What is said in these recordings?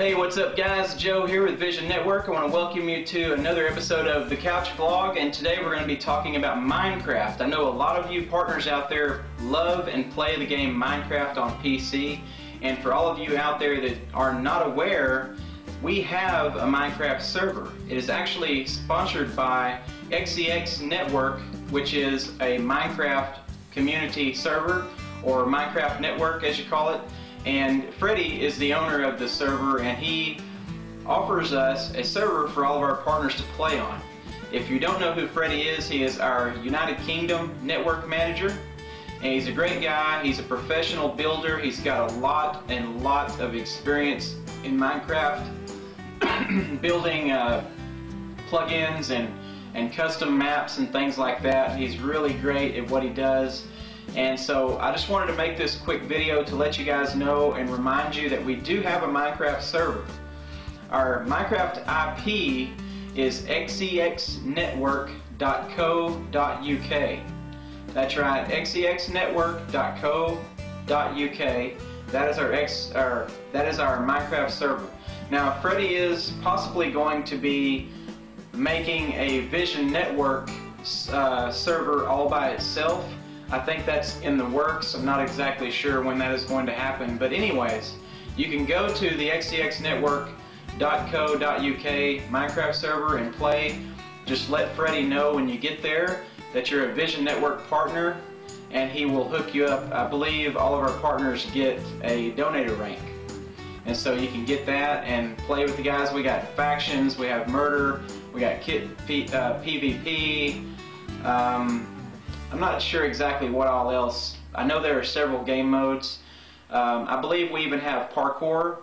Hey, what's up guys? Joe here with Vision Network. I want to welcome you to another episode of the Couch Vlog and today we're going to be talking about Minecraft. I know a lot of you partners out there love and play the game Minecraft on PC and for all of you out there that are not aware, we have a Minecraft server. It is actually sponsored by XEX Network which is a Minecraft community server or Minecraft network as you call it and Freddie is the owner of the server and he offers us a server for all of our partners to play on. If you don't know who Freddie is, he is our United Kingdom network manager and he's a great guy, he's a professional builder, he's got a lot and lots of experience in Minecraft building uh, plugins and, and custom maps and things like that. He's really great at what he does and so I just wanted to make this quick video to let you guys know and remind you that we do have a Minecraft server. Our Minecraft IP is xexnetwork.co.uk. That's right, xexnetwork.co.uk. That is our X our that is our Minecraft server. Now Freddie is possibly going to be making a Vision Network uh, server all by itself I think that's in the works. I'm not exactly sure when that is going to happen. But anyways, you can go to the xexnetwork.co.uk Minecraft server and play. Just let Freddie know when you get there that you're a Vision Network partner and he will hook you up. I believe all of our partners get a donator rank. And so you can get that and play with the guys. We got factions, we have murder, we got kit P, uh, PvP, um, I'm not sure exactly what all else. I know there are several game modes. Um, I believe we even have parkour.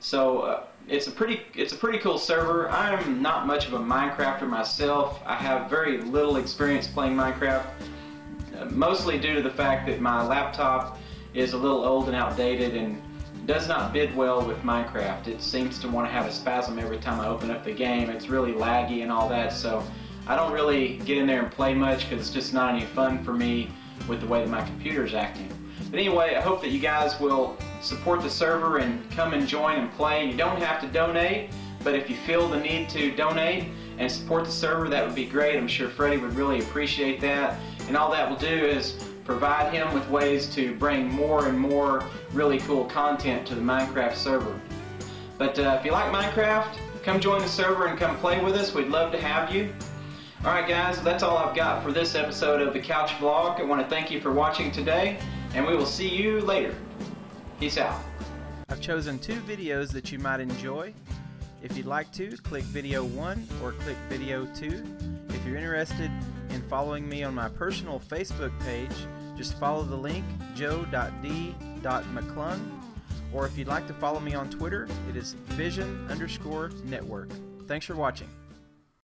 So uh, it's a pretty it's a pretty cool server. I'm not much of a Minecrafter myself. I have very little experience playing Minecraft, uh, mostly due to the fact that my laptop is a little old and outdated and does not bid well with Minecraft. It seems to want to have a spasm every time I open up the game. It's really laggy and all that. So I don't really get in there and play much because it's just not any fun for me with the way that my computer is acting. But anyway, I hope that you guys will support the server and come and join and play. You don't have to donate, but if you feel the need to donate and support the server, that would be great. I'm sure Freddie would really appreciate that. And all that will do is provide him with ways to bring more and more really cool content to the Minecraft server. But uh, if you like Minecraft, come join the server and come play with us. We'd love to have you. Alright guys, that's all I've got for this episode of the Couch Vlog. I want to thank you for watching today, and we will see you later. Peace out. I've chosen two videos that you might enjoy. If you'd like to, click video 1 or click video 2. If you're interested in following me on my personal Facebook page, just follow the link joe.d.mcclung. Or if you'd like to follow me on Twitter, it is vision underscore network. Thanks for watching.